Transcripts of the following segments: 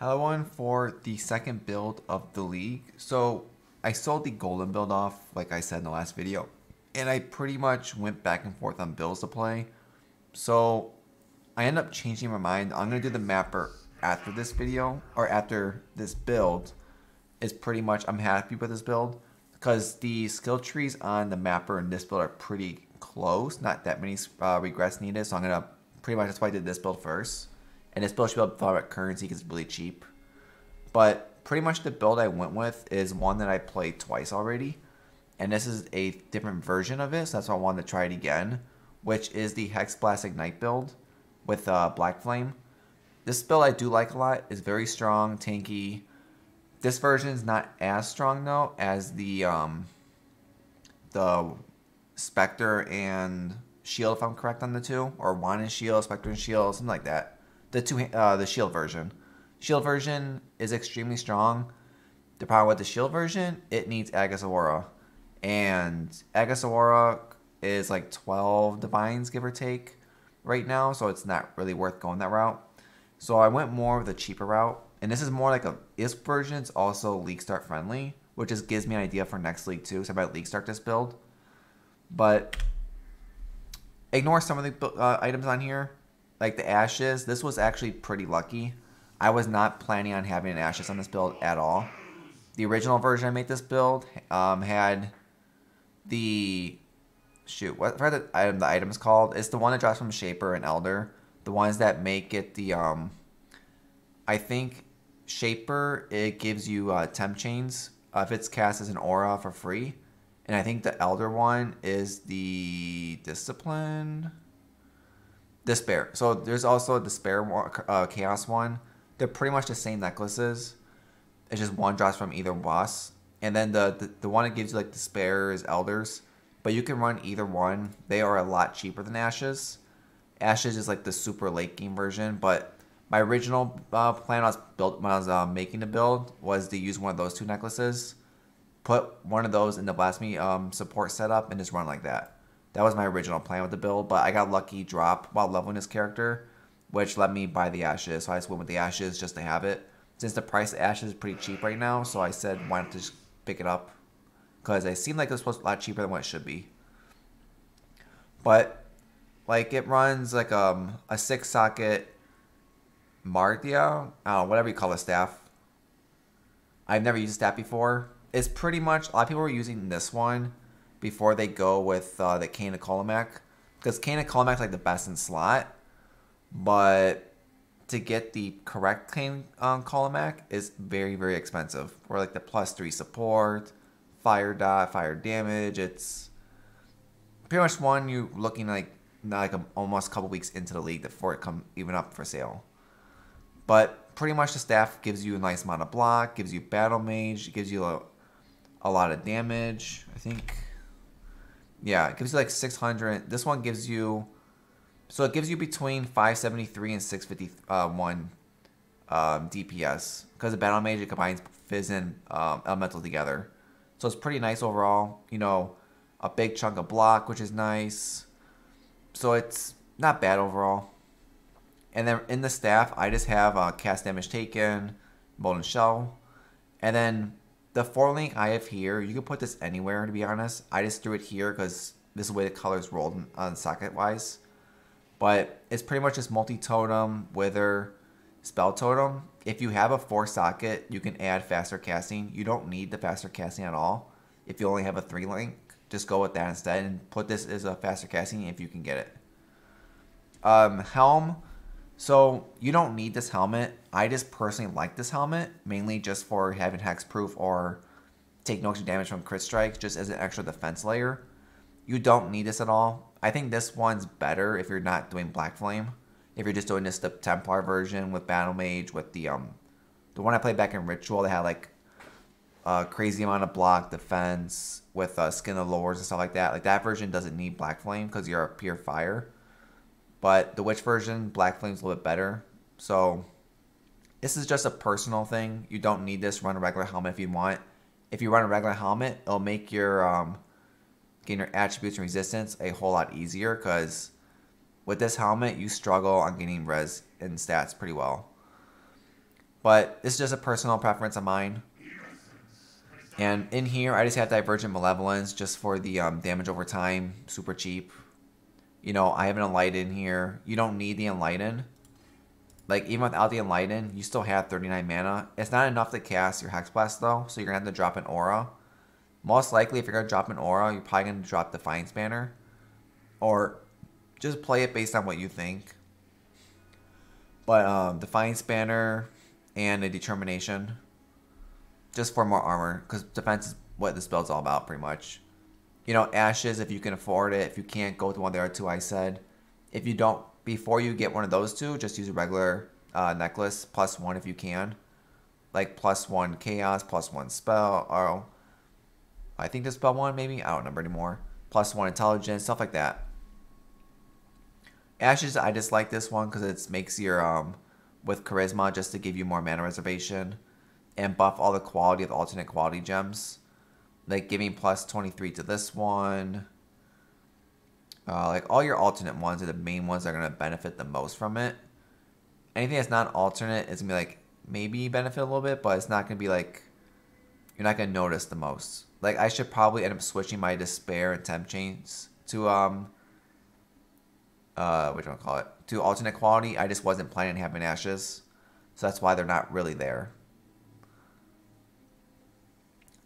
Hello one for the second build of the league. So I sold the golden build off, like I said in the last video, and I pretty much went back and forth on builds to play. So I ended up changing my mind. I'm gonna do the mapper after this video or after this build. Is pretty much I'm happy with this build because the skill trees on the mapper and this build are pretty close. Not that many uh, regrets needed, so I'm gonna pretty much that's why I did this build first. And to follow currency because it's really cheap. But pretty much the build I went with is one that I played twice already. And this is a different version of it, so that's why I wanted to try it again. Which is the Hex Blast Ignite build with uh, Black Flame. This build I do like a lot. It's very strong, tanky. This version is not as strong though as the um, the Spectre and Shield, if I'm correct on the two, or Wand and Shield, Spectre and Shield, something like that the two uh, the shield version. Shield version is extremely strong. The problem with the shield version, it needs Aegis Aurora, and Aegis Aurora is like 12 divines give or take right now, so it's not really worth going that route. So I went more of the cheaper route, and this is more like a ISP version. It's also league start friendly, which just gives me an idea for next league too. So I might league start this build, but ignore some of the uh, items on here like the ashes, this was actually pretty lucky. I was not planning on having an ashes on this build at all. The original version I made this build um, had the shoot what for the item the item is called. It's the one that drops from Shaper and Elder. The ones that make it the um I think Shaper it gives you uh, temp chains uh, if it's cast as an aura for free. And I think the Elder one is the discipline. Despair. So there's also a Despair uh, Chaos one. They're pretty much the same necklaces. It's just one drops from either boss. And then the, the, the one that gives you like Despair is Elders. But you can run either one. They are a lot cheaper than Ashes. Ashes is like the super late game version. But my original uh, plan I was built when I was uh, making the build was to use one of those two necklaces. Put one of those in the Blasphemy um, support setup and just run like that. That was my original plan with the build, but I got lucky drop while leveling this character, which let me buy the ashes. So I just went with the ashes just to have it. Since the price of ashes is pretty cheap right now, so I said why not just pick it up? Because it seemed like it was supposed to be a lot cheaper than what it should be. But like it runs like um a six socket Mardia, I don't whatever you call a staff. I've never used a staff before. It's pretty much a lot of people were using this one before they go with uh, the Cane of Kulemak. Because Cane of Kulemak is like the best in slot. But to get the correct Cane on Kulemak is very, very expensive. For like the plus three support, fire dot, fire damage. It's pretty much one you're looking like like a, almost a couple weeks into the league before it come even up for sale. But pretty much the staff gives you a nice amount of block, gives you battle mage, gives you a, a lot of damage. I think yeah, it gives you like 600. This one gives you, so it gives you between 573 and 651 um, DPS. Because the Battle Mage, combines Fizz and um, Elemental together. So it's pretty nice overall. You know, a big chunk of block, which is nice. So it's not bad overall. And then in the staff, I just have uh, cast damage taken, Molten Shell. And then the four link I have here, you can put this anywhere to be honest. I just threw it here because this is the way the colors rolled on socket wise. But it's pretty much just multi-totem, wither, spell totem. If you have a four socket, you can add faster casting. You don't need the faster casting at all. If you only have a three link, just go with that instead and put this as a faster casting if you can get it. Um, helm. So you don't need this helmet. I just personally like this helmet, mainly just for having hexproof or take no extra damage from crit strikes, just as an extra defense layer. You don't need this at all. I think this one's better if you're not doing Black Flame. If you're just doing this the Templar version with Battle Mage, with the um, the one I played back in Ritual, they had like a crazy amount of block defense with uh, Skin of Lords and stuff like that. Like that version doesn't need Black Flame because you're a pure fire. But the Witch version, Black Flame's a little bit better. So this is just a personal thing. You don't need this. Run a regular helmet if you want. If you run a regular helmet, it'll make your um, gain your attributes and resistance a whole lot easier because with this helmet, you struggle on getting res and stats pretty well. But this is just a personal preference of mine. And in here, I just have Divergent Malevolence just for the um, damage over time. Super cheap. You know, I have an Enlighten here. You don't need the Enlighten. Like, even without the Enlighten, you still have 39 mana. It's not enough to cast your Hexblast, though, so you're going to have to drop an Aura. Most likely, if you're going to drop an Aura, you're probably going to drop Defiance Banner. Or just play it based on what you think. But um, Defiance Banner and a Determination. Just for more armor. Because defense is what this build's all about, pretty much. You know, Ashes, if you can afford it. If you can't, go with one of the other two I said. If you don't, before you get one of those two, just use a regular uh, necklace. Plus one if you can. Like plus one chaos, plus one spell. Or I think the spell one, maybe? I don't remember anymore. Plus one intelligence, stuff like that. Ashes, I just like this one because it makes your, um, with Charisma just to give you more mana reservation and buff all the quality of alternate quality gems. Like giving plus 23 to this one. Uh, like all your alternate ones are the main ones that are going to benefit the most from it. Anything that's not alternate is going to be like maybe benefit a little bit, but it's not going to be like, you're not going to notice the most. Like I should probably end up switching my Despair and Temp Chains to, um, uh, what do call it? To alternate quality. I just wasn't planning on having ashes. So that's why they're not really there.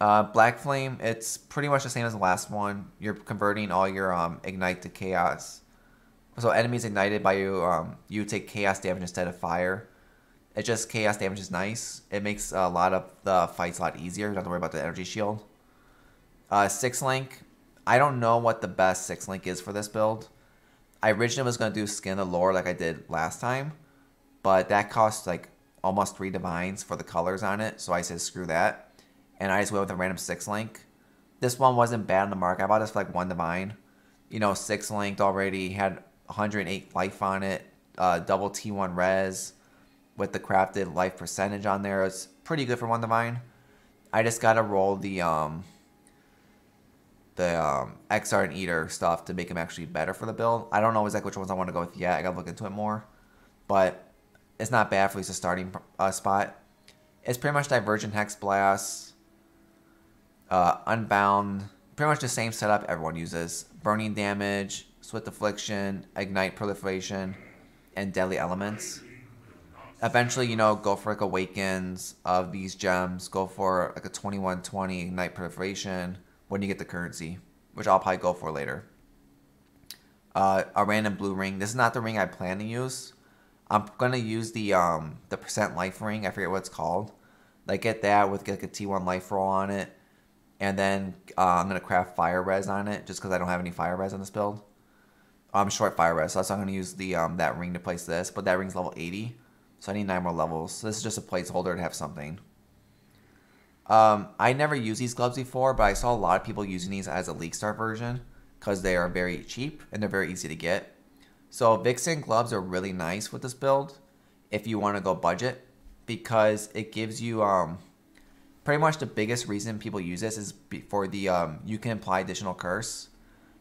Uh, Black Flame, it's pretty much the same as the last one. You're converting all your um, Ignite to Chaos. So enemies ignited by you, um, you take Chaos damage instead of Fire. It just Chaos damage is nice. It makes a lot of the fights a lot easier. You don't have to worry about the energy shield. Uh, six Link, I don't know what the best Six Link is for this build. I originally was going to do Skin of Lore like I did last time, but that cost like almost three divines for the colors on it, so I said screw that. And I just went with a random six link. This one wasn't bad on the mark. I bought this for like one divine. You know, six linked already, had 108 life on it, uh, double T1 res with the crafted life percentage on there. It's pretty good for one divine. I just gotta roll the um, the um, Exarch and Eater stuff to make them actually better for the build. I don't know exactly which ones I want to go with yet. I gotta look into it more, but it's not bad for at least a starting uh, spot. It's pretty much Divergent Hex Blast, uh, Unbound, pretty much the same setup everyone uses. Burning Damage, Swift Affliction, Ignite Proliferation, and Deadly Elements. Eventually, you know, go for like Awakens of these gems. Go for like a 2120 Ignite Proliferation when you get the currency, which I'll probably go for later. Uh, a random blue ring. This is not the ring I plan to use. I'm gonna use the um the percent life ring. I forget what it's called. Like get that with like a T1 life roll on it, and then uh, I'm gonna craft fire res on it just because I don't have any fire res on this build. I'm short fire res, so that's why I'm gonna use the um that ring to place this. But that ring's level 80, so I need nine more levels. So this is just a placeholder to have something. Um, I never used these gloves before, but I saw a lot of people using these as a League Start version because they are very cheap and they're very easy to get. So Vixen gloves are really nice with this build if you want to go budget because it gives you um, pretty much the biggest reason people use this is for the um, you can apply additional curse.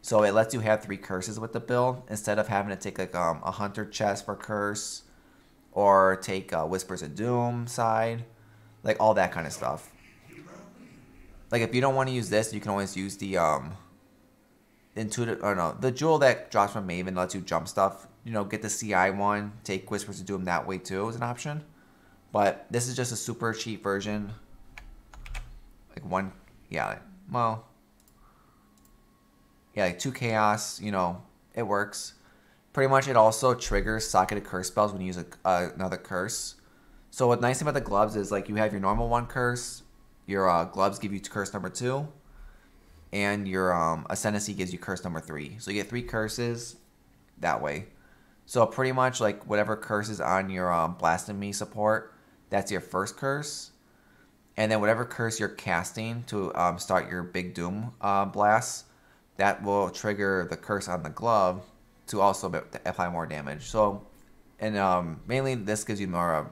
So it lets you have three curses with the build instead of having to take like um, a hunter chest for curse or take uh, Whispers of Doom side, like all that kind of stuff. Like if you don't want to use this, you can always use the um intuitive or no, the jewel that drops from Maven lets you jump stuff. You know, get the CI one, take Whispers to do them that way too is an option. But this is just a super cheap version. Like one yeah, well yeah, like two chaos, you know, it works. Pretty much it also triggers socketed curse spells when you use a, uh, another curse. So what's nice about the gloves is like you have your normal one curse, your uh, gloves give you curse number two, and your um, ascendancy gives you curse number three. So you get three curses that way. So pretty much like whatever curse is on your um, blasphemy support, that's your first curse. And then whatever curse you're casting to um, start your big doom uh, blast, that will trigger the curse on the glove to also apply more damage. So, and um, mainly this gives you more uh,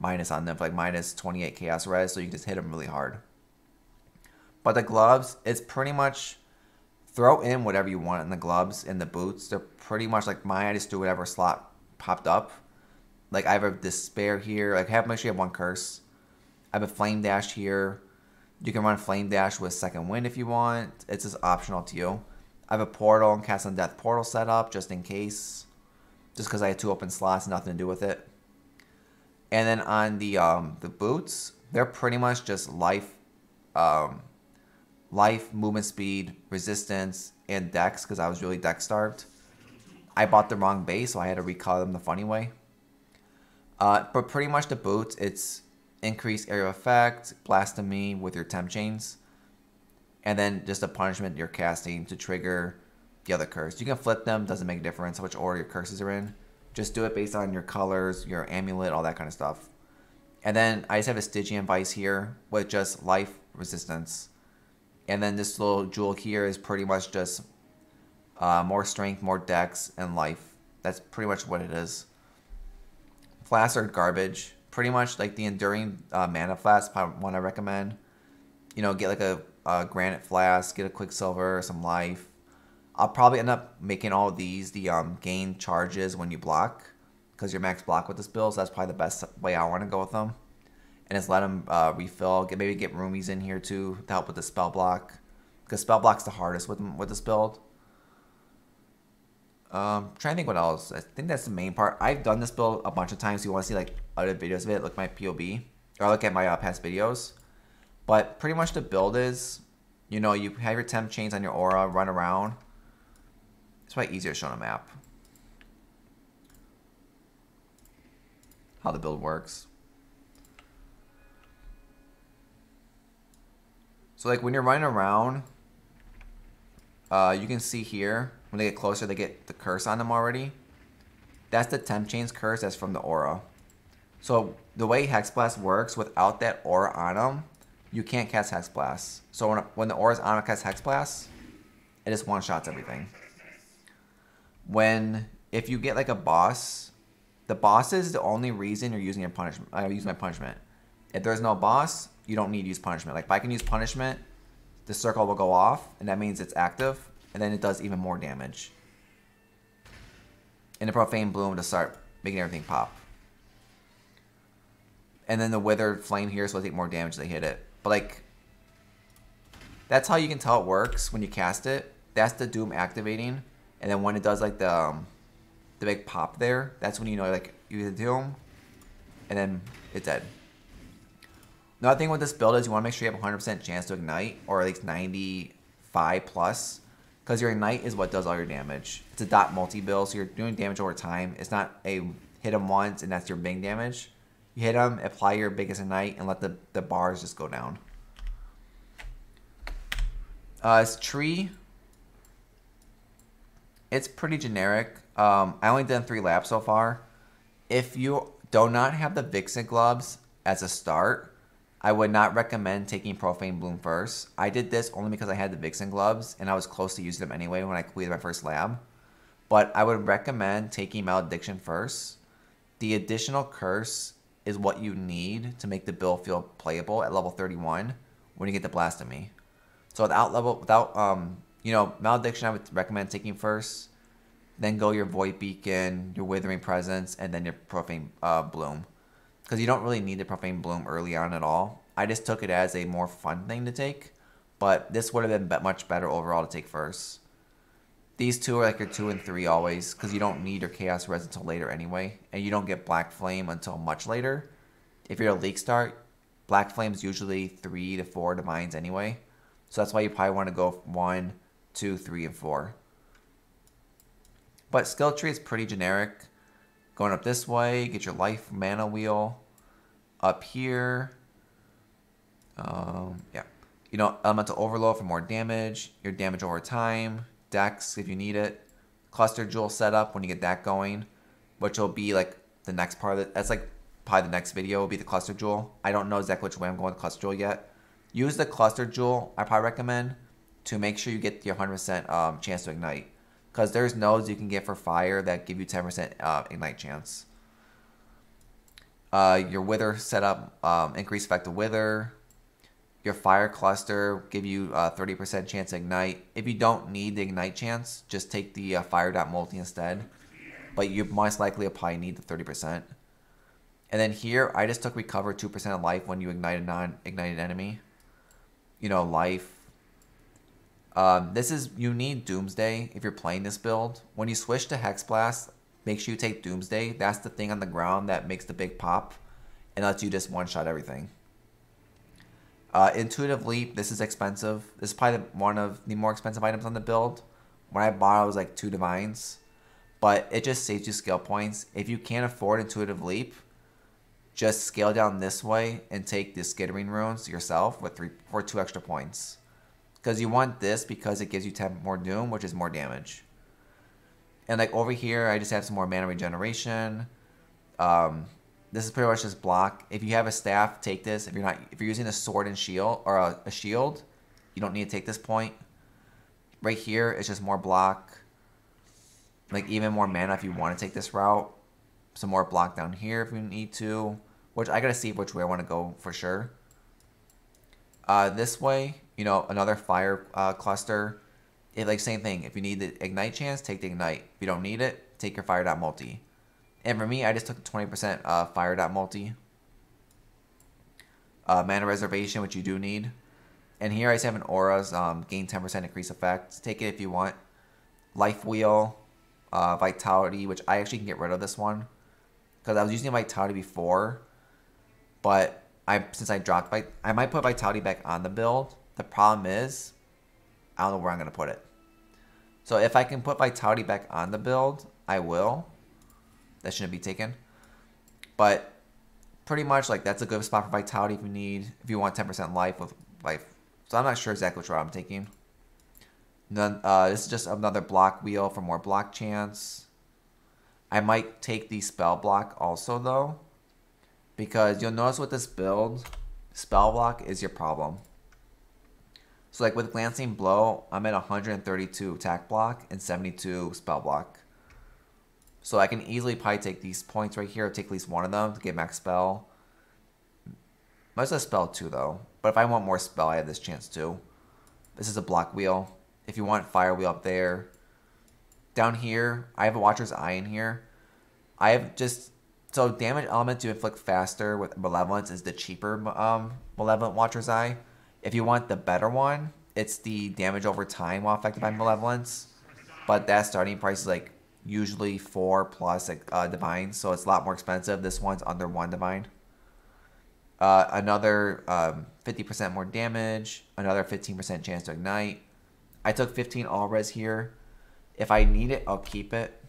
minus on them, like minus 28 chaos res, so you can just hit them really hard. But the gloves, it's pretty much throw in whatever you want in the gloves and the boots. They're pretty much like mine. I just do whatever slot popped up. like I have a despair here. Like I have make sure you have one curse. I have a flame dash here. You can run flame dash with second wind if you want. It's just optional to you. I have a portal and cast on death portal set up just in case. Just because I had two open slots, nothing to do with it. And then on the um, the boots, they're pretty much just life, um, life, movement speed, resistance, and dex because I was really dex starved. I bought the wrong base, so I had to recolor them the funny way. Uh, but pretty much the boots, it's increased area effect, blasphemy with your temp chains, and then just a punishment you're casting to trigger the other curse. You can flip them, doesn't make a difference which order your curses are in. Just do it based on your colors, your amulet, all that kind of stuff. And then I just have a Stygian Vice here with just life resistance. And then this little jewel here is pretty much just uh, more strength, more dex, and life. That's pretty much what it is. Are garbage. Pretty much like the enduring uh, mana flask, one I recommend. You know, get like a, a granite flask, get a quicksilver, some life, I'll probably end up making all these the um, gain charges when you block because you're max block with this build. So that's probably the best way I want to go with them. And just let them uh, refill. Get maybe get Rumi's in here too to help with the spell block because spell block's the hardest with with this build. Um, trying to think what else. I think that's the main part. I've done this build a bunch of times. So you want to see like other videos of it? Look my POB or look at my uh, past videos. But pretty much the build is, you know, you have your temp chains on your aura, run around it's probably easier to show on a map. How the build works. So like when you're running around, uh, you can see here, when they get closer, they get the curse on them already. That's the temp chains curse that's from the aura. So the way Hex Blast works, without that aura on them, you can't cast Hex Blast. So when, when the aura's on, cast Hex Blast, it just one-shots everything when if you get like a boss, the boss is the only reason you're using your punishment. I uh, use my punishment. If there's no boss, you don't need to use punishment. Like if I can use punishment, the circle will go off, and that means it's active, and then it does even more damage. And the profane bloom to start making everything pop. And then the withered flame here, so I take more damage they hit it. But like, that's how you can tell it works when you cast it. That's the doom activating. And then when it does like the um, the big pop there, that's when you know like you hit the doom, and then it's dead. Another thing with this build is you want to make sure you have 100% chance to ignite, or at least 95 plus, because your ignite is what does all your damage. It's a dot multi build, so you're doing damage over time. It's not a hit them once and that's your big damage. You hit them, apply your biggest ignite, and let the, the bars just go down. Uh, it's tree it's pretty generic. Um, I only done three laps so far. If you do not have the Vixen gloves as a start, I would not recommend taking Profane Bloom first. I did this only because I had the Vixen gloves and I was close to using them anyway when I completed my first lab. But I would recommend taking Malediction first. The additional curse is what you need to make the build feel playable at level 31 when you get the Blasphemy. So without level without um you know, malediction I would recommend taking first. Then go your void beacon, your withering presence, and then your profane uh, bloom, because you don't really need the profane bloom early on at all. I just took it as a more fun thing to take, but this would have been much better overall to take first. These two are like your two and three always, because you don't need your chaos res until later anyway, and you don't get black flame until much later. If you're a league start, black flame is usually three to four divines anyway, so that's why you probably want to go one two, three, and four. But skill tree is pretty generic. Going up this way, get your life mana wheel. Up here, um, yeah. You know, elemental overload for more damage. Your damage over time. Dex if you need it. Cluster jewel setup when you get that going, which will be like the next part of it. That's like probably the next video will be the cluster jewel. I don't know exactly which way I'm going with cluster jewel yet. Use the cluster jewel. I probably recommend to make sure you get your 100% um, chance to ignite. Because there's nodes you can get for fire that give you 10% uh, ignite chance. Uh, your wither setup, um, increase effect of wither. Your fire cluster give you 30% uh, chance to ignite. If you don't need the ignite chance, just take the uh, fire dot multi instead. But you most likely probably need the 30%. And then here, I just took recover 2% of life when you ignite a non-ignited enemy. You know, life. Um, this is, you need Doomsday if you're playing this build. When you switch to Hex Blast, make sure you take Doomsday. That's the thing on the ground that makes the big pop and lets you just one-shot everything. Uh, Intuitive Leap, this is expensive. This is probably one of the more expensive items on the build. When I bought it, it was like two divines. But it just saves you skill points. If you can't afford Intuitive Leap, just scale down this way and take the Skittering Runes yourself with three for two extra points. Because you want this because it gives you 10 more Doom, which is more damage. And like over here, I just have some more mana regeneration. Um, this is pretty much just block. If you have a staff, take this. If you're not, if you're using a sword and shield or a, a shield, you don't need to take this point. Right here, it's just more block. Like even more mana if you want to take this route. Some more block down here if you need to. Which I gotta see which way I want to go for sure. Uh, this way, you know, another fire uh, cluster. It like same thing. If you need the ignite chance, take the ignite. If you don't need it, take your fire dot multi. And for me, I just took the 20% uh, fire dot multi. Uh, mana reservation, which you do need. And here I just have an aura's um, gain 10% increase effect. Take it if you want. Life wheel, uh, vitality, which I actually can get rid of this one because I was using vitality before, but I since I dropped I might put vitality back on the build. The problem is, I don't know where I'm gonna put it. So if I can put vitality back on the build, I will. That shouldn't be taken. But pretty much like that's a good spot for vitality if you need if you want 10% life with life. So I'm not sure exactly which route I'm taking. Then uh, this is just another block wheel for more block chance. I might take the spell block also though. Because you'll notice with this build, spell block is your problem. So like with Glancing Blow, I'm at 132 attack block and 72 spell block. So I can easily probably take these points right here, take at least one of them to get max spell. Most of spell too though. But if I want more spell, I have this chance too. This is a block wheel. If you want fire wheel up there, down here, I have a Watcher's Eye in here. I have just... So damage element to inflict faster with Malevolence is the cheaper um, Malevolent Watcher's Eye. If you want the better one, it's the damage over time while affected by Malevolence. But that starting price is like usually 4 plus uh, Divine, so it's a lot more expensive. This one's under 1 Divine. Uh, another 50% um, more damage, another 15% chance to ignite. I took 15 all res here. If I need it, I'll keep it.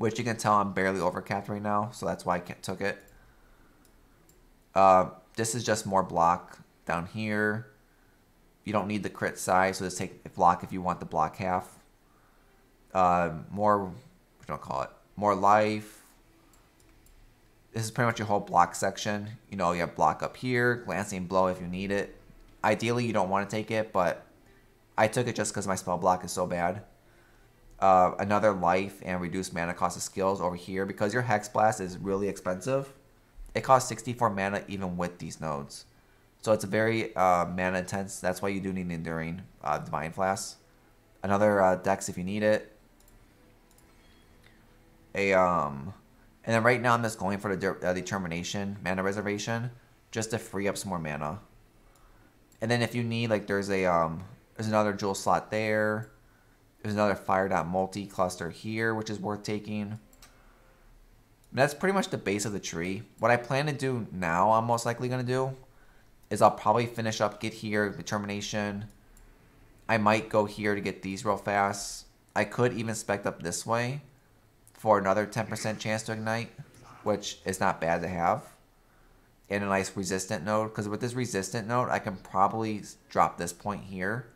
Which you can tell I'm barely overcapped right now, so that's why I took it. Uh, this is just more block down here. You don't need the crit size, so just take a block if you want the block half. Uh, more, what do I call it? More life. This is pretty much your whole block section. You know, you have block up here, glancing blow if you need it. Ideally, you don't want to take it, but I took it just because my spell block is so bad uh, another life and reduce mana cost of skills over here because your Hex Blast is really expensive. It costs 64 mana even with these nodes. So it's a very uh, mana intense. That's why you do need Enduring uh, Divine Flask. Another uh, Dex if you need it. A um, And then right now I'm just going for the de uh, Determination Mana Reservation just to free up some more mana. And then if you need, like there's a um, there's another jewel slot there. There's another fire dot multi cluster here, which is worth taking. And that's pretty much the base of the tree. What I plan to do now, I'm most likely going to do, is I'll probably finish up, get here, determination. I might go here to get these real fast. I could even spec up this way for another 10% chance to ignite, which is not bad to have. And a nice resistant node, because with this resistant node, I can probably drop this point here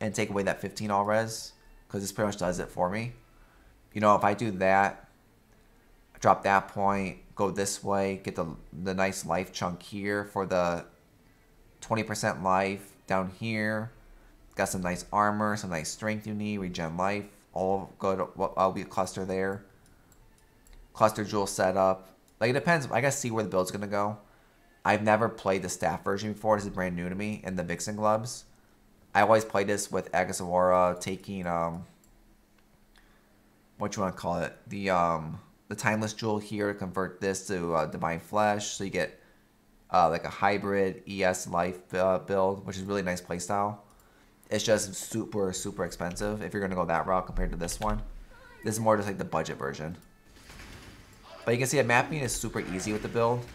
and take away that 15 all res because this pretty much does it for me. You know, if I do that, drop that point, go this way, get the, the nice life chunk here for the 20% life down here. Got some nice armor, some nice strength you need, regen life, all good. I'll be a cluster there. Cluster jewel setup. Like it depends. I gotta see where the build's gonna go. I've never played the staff version before. This is brand new to me. And the Vixen gloves. I always play this with Aegis Aurora taking um what you want to call it the um the timeless jewel here to convert this to uh, divine flesh, so you get uh, like a hybrid ES life uh, build, which is really nice playstyle. It's just super super expensive if you're gonna go that route compared to this one. This is more just like the budget version. But you can see that mapping is super easy with the build.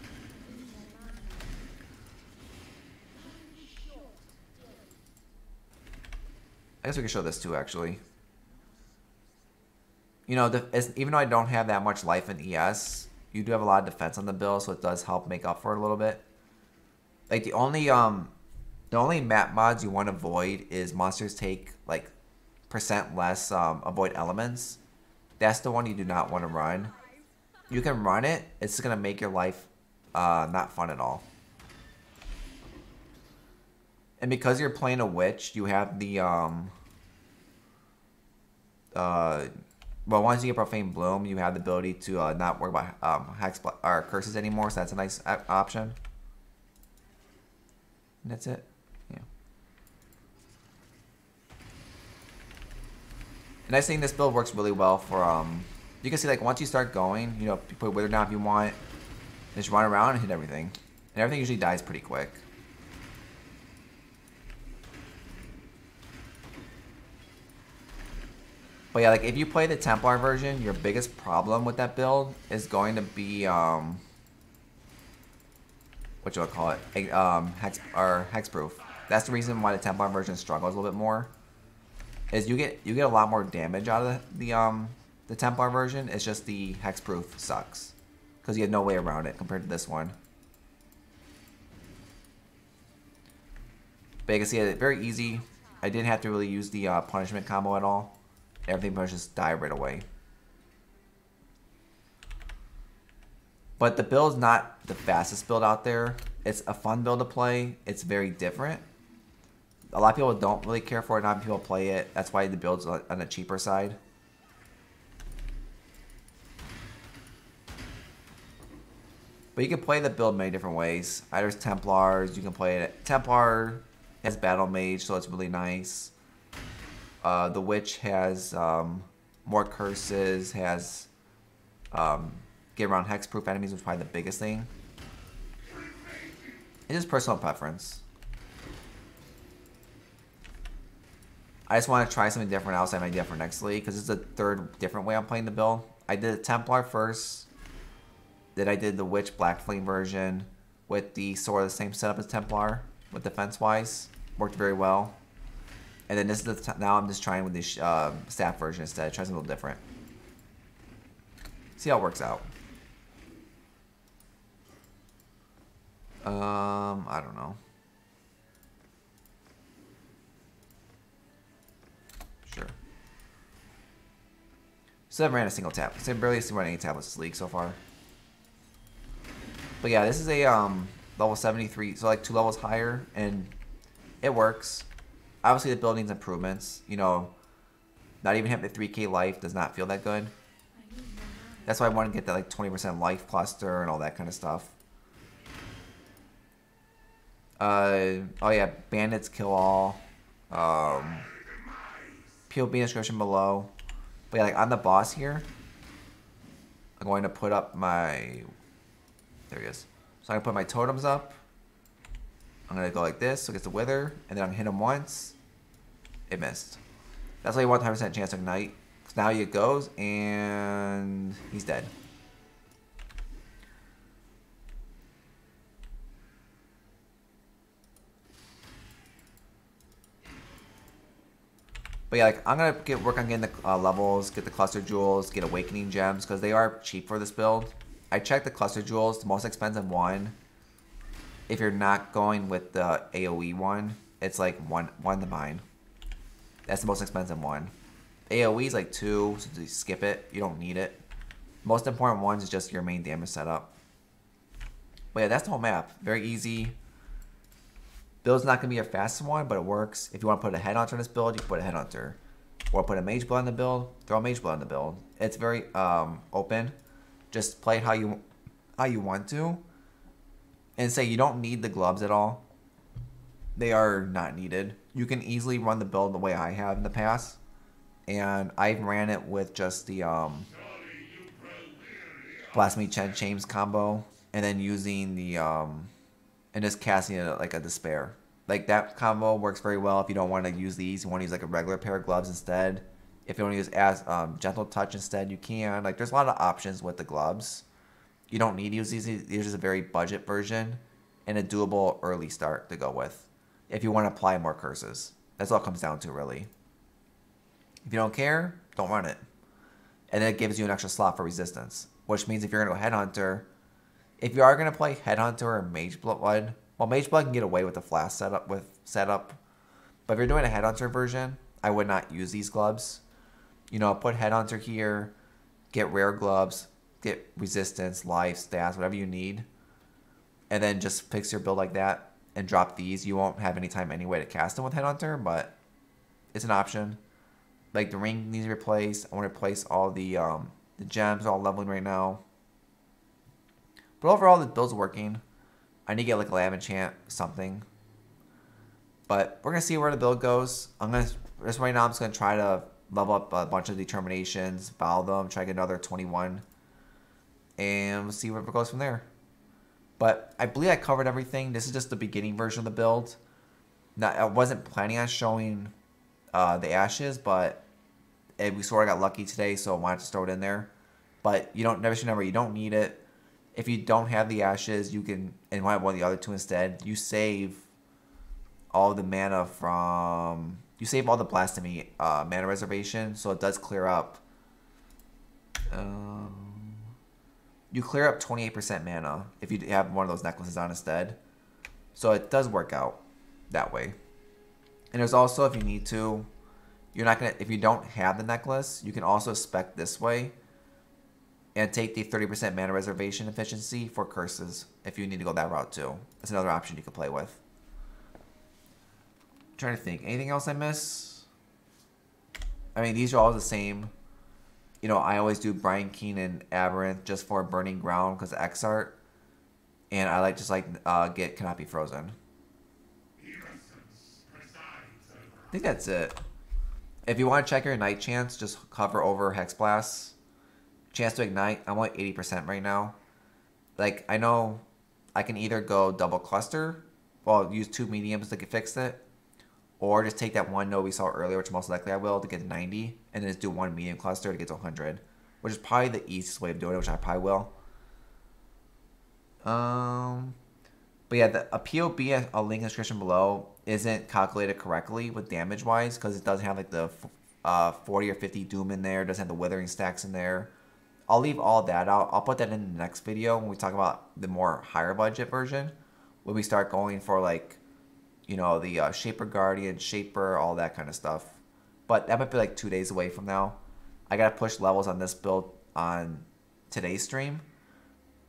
I guess we can show this too, actually. You know, the, even though I don't have that much life in ES, you do have a lot of defense on the bill, so it does help make up for it a little bit. Like the only um, the only map mods you want to avoid is monsters take like percent less um, avoid elements. That's the one you do not want to run. You can run it. It's gonna make your life uh, not fun at all. And because you're playing a witch, you have the um uh well once you get profane bloom, you have the ability to uh, not worry about um hex or curses anymore. So that's a nice option. And that's it. Yeah. The nice thing, this build works really well for um. You can see like once you start going, you know, you put wither down if you want. Just run around and hit everything, and everything usually dies pretty quick. But yeah, like if you play the Templar version, your biggest problem with that build is going to be um what you call it, um hex or hexproof. That's the reason why the Templar version struggles a little bit more. Is you get you get a lot more damage out of the, the um the Templar version. It's just the hexproof sucks because you have no way around it compared to this one. But you can see it very easy. I didn't have to really use the uh, punishment combo at all everything must just die right away. But the build is not the fastest build out there. It's a fun build to play. It's very different. A lot of people don't really care for it. Not people play it. That's why the build's on the cheaper side. But you can play the build many different ways. There's Templars. You can play it. Templar has Battle Mage, so it's really nice. Uh, the witch has um, more curses, has um, get around hexproof enemies, which is probably the biggest thing. It's just personal preference. I just want to try something different outside my idea for next league because it's a third different way I'm playing the build. I did a Templar first, then I did the Witch Black Flame version with the sort of the same setup as Templar with defense wise. Worked very well. And then this is the now I'm just trying with the uh, staff version instead. Try something a little different. See how it works out. Um, I don't know. Sure. Still haven't ran a single tap. I barely seen running any tablets this league so far. But yeah, this is a um level 73, so like two levels higher, and it works obviously the building's improvements. You know, not even having the 3k life does not feel that good. That's why I want to get that like 20% life cluster and all that kind of stuff. Uh, oh yeah, bandits kill all. Um, POB description below. But yeah, like on the boss here, I'm going to put up my, there he is. So I'm to put my totems up. I'm to go like this, so it gets the wither, and then I'm to hit him once. It missed. That's you want 100% chance to ignite. Now he goes, and he's dead. But yeah, like I'm gonna get work on getting the uh, levels, get the cluster jewels, get awakening gems because they are cheap for this build. I checked the cluster jewels, the most expensive one if you're not going with the AoE one, it's like one one to mine. That's the most expensive one. AoE is like two, so you skip it. You don't need it. Most important ones is just your main damage setup. But yeah, that's the whole map. Very easy. Build's not going to be your fastest one, but it works. If you want to put a headhunter on this build, you can put a headhunter. Or put a mage blood on the build, throw a mage blood on the build. It's very um, open. Just play how you how you want to and say you don't need the gloves at all. They are not needed. You can easily run the build the way I have in the past. And I ran it with just the um Blasphemy Chen James combo, and then using the um, and just casting it like a despair. Like that combo works very well if you don't want to use these. You want to use like a regular pair of gloves instead. If you want to use as um, gentle touch instead, you can. Like there's a lot of options with the gloves. You don't need to use these. These just a very budget version and a doable early start to go with. If you want to apply more curses, that's all it comes down to really. If you don't care, don't run it. And then it gives you an extra slot for resistance, which means if you're going to go Headhunter, if you are going to play Headhunter or Mage Blood, well, Mage Blood can get away with the flash setup with setup, but if you're doing a Headhunter version, I would not use these gloves. You know, put Headhunter here, get rare gloves, get resistance, life, stats, whatever you need, and then just fix your build like that and drop these. You won't have any time anyway to cast them with Headhunter, but it's an option. Like the ring needs to be replaced. I want to replace all the um, the gems all leveling right now. But overall, the build's working. I need to get like a lab enchant something. But we're gonna see where the build goes. I'm gonna just right now. I'm just gonna try to level up a bunch of determinations, bow them, try to get another 21, and we'll see where it goes from there. But I believe I covered everything. This is just the beginning version of the build. I wasn't planning on showing uh, the ashes, but it, we sort of got lucky today, so I wanted to throw it in there. But you don't never should never. You don't need it. If you don't have the ashes, you can and want one of the other two instead. You save all the mana from you save all the blasphemy uh, mana reservation, so it does clear up. Um, you clear up 28% mana if you have one of those necklaces on instead. So it does work out that way. And there's also, if you need to, you're not gonna. If you don't have the necklace, you can also spec this way. And take the 30% mana reservation efficiency for curses if you need to go that route too. That's another option you can play with. I'm trying to think. Anything else I miss? I mean, these are all the same. You know, I always do Brine King and Abberath just for Burning Ground because X art. And I like just like uh, get Cannot Be Frozen. I think that's it. If you want to check your Ignite chance, just cover over Hex Blast. Chance to Ignite, I'm only 80% right now. Like, I know I can either go double cluster, well, use two mediums to get fix it, or just take that one node we saw earlier, which most likely I will, to get to 90, and then just do one medium cluster to get to 100, which is probably the easiest way of doing it, which I probably will. Um, but yeah, the, a POB, a link in the description below, isn't calculated correctly with damage wise because it doesn't have like the uh, 40 or 50 doom in there, doesn't have the withering stacks in there. I'll leave all that out. I'll put that in the next video when we talk about the more higher budget version. When we start going for like, you know, the uh, Shaper Guardian, Shaper, all that kind of stuff. But that might be like two days away from now. I gotta push levels on this build on today's stream.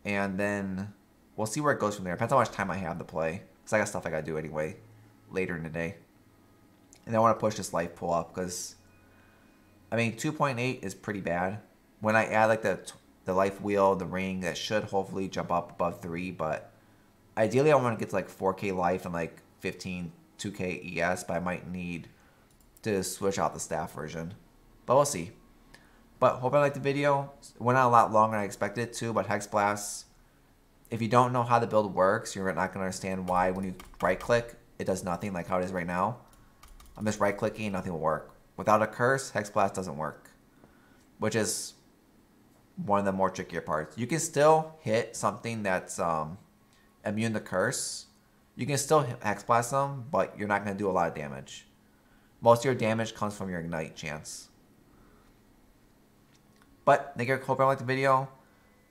And then we'll see where it goes from there. Depends how much time I have to play. Because I got stuff I gotta do anyway later in the day. And I want to push this life pool up because, I mean, 2.8 is pretty bad. When I add like the the life wheel, the ring, that should hopefully jump up above 3, but ideally I want to get to like 4k life and like 15 2k ES, but I might need to switch out the staff version. But we'll see. But hope I liked the video. It went out a lot longer than I expected it to, but Hex Blast, if you don't know how the build works, you're not going to understand why when you right click, it does nothing like how it is right now. I'm just right clicking, nothing will work. Without a curse, Hex Blast doesn't work. Which is one of the more trickier parts. You can still hit something that's um, immune to curse. You can still Hex Blast them, but you're not going to do a lot of damage. Most of your damage comes from your Ignite chance. But thank you. Hope everyone liked the video.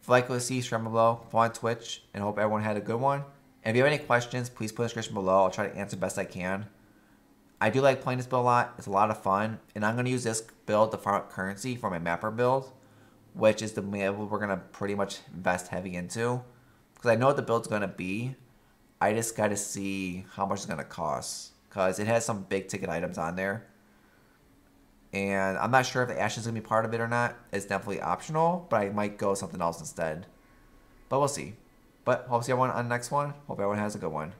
If you like what you see, stream below. Follow on Twitch, and hope everyone had a good one. And if you have any questions, please put in the description below. I'll try to answer best I can. I do like playing this build a lot. It's a lot of fun. And I'm going to use this build to farm up currency for my mapper build, which is the build we're going to pretty much invest heavy into. Because I know what the build's going to be. I just got to see how much it's going to cost. Because it has some big ticket items on there. And I'm not sure if the Ashes is going to be part of it or not. It's definitely optional, but I might go something else instead. But we'll see. But hope to see everyone on the next one. Hope everyone has a good one.